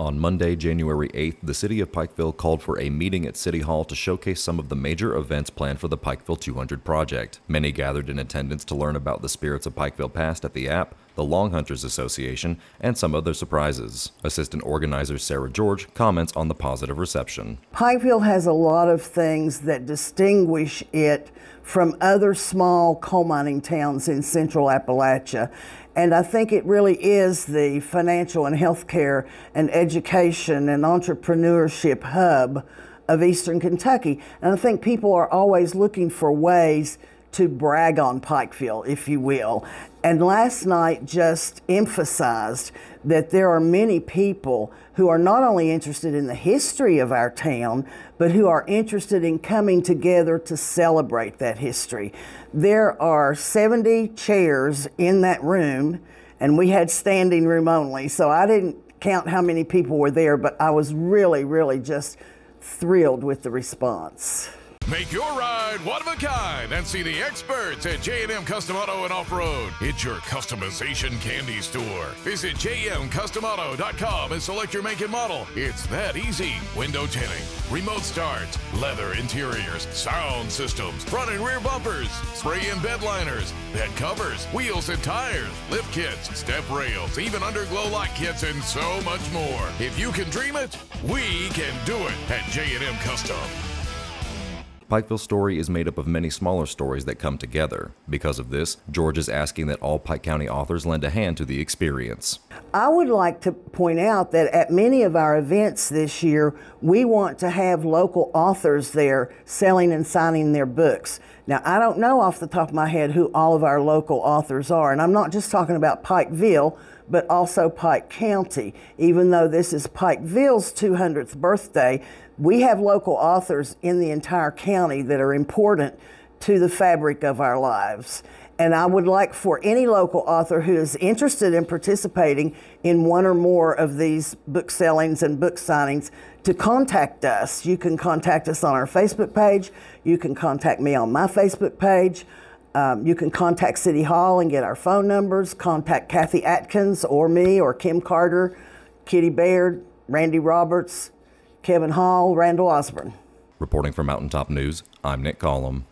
On Monday, January 8th, the City of Pikeville called for a meeting at City Hall to showcase some of the major events planned for the Pikeville 200 project. Many gathered in attendance to learn about the Spirits of Pikeville Past at the app, the Long Hunters Association, and some other surprises. Assistant organizer Sarah George comments on the positive reception. Pikeville has a lot of things that distinguish it from other small coal mining towns in central Appalachia. And I think it really is the financial and healthcare and education and entrepreneurship hub of Eastern Kentucky. And I think people are always looking for ways to brag on Pikeville, if you will. And last night just emphasized that there are many people who are not only interested in the history of our town, but who are interested in coming together to celebrate that history. There are 70 chairs in that room, and we had standing room only, so I didn't count how many people were there, but I was really, really just thrilled with the response. Make your ride one of a kind and see the experts at J&M Custom Auto and Off-Road. It's your customization candy store. Visit jmcustomauto.com and select your make and model. It's that easy. Window tinting, remote starts, leather interiors, sound systems, front and rear bumpers, spray and bed liners, bed covers, wheels and tires, lift kits, step rails, even underglow lock kits, and so much more. If you can dream it, we can do it at J&M Custom. Pikeville's story is made up of many smaller stories that come together. Because of this, George is asking that all Pike County authors lend a hand to the experience. I would like to point out that at many of our events this year, we want to have local authors there selling and signing their books. Now, I don't know off the top of my head who all of our local authors are, and I'm not just talking about Pikeville, but also Pike County. Even though this is Pikeville's 200th birthday, we have local authors in the entire county that are important to the fabric of our lives. And I would like for any local author who is interested in participating in one or more of these book sellings and book signings to contact us. You can contact us on our Facebook page. You can contact me on my Facebook page. Um, you can contact City Hall and get our phone numbers. Contact Kathy Atkins or me or Kim Carter, Kitty Baird, Randy Roberts, Kevin Hall, Randall Osborne. Reporting for Mountaintop News, I'm Nick Collum.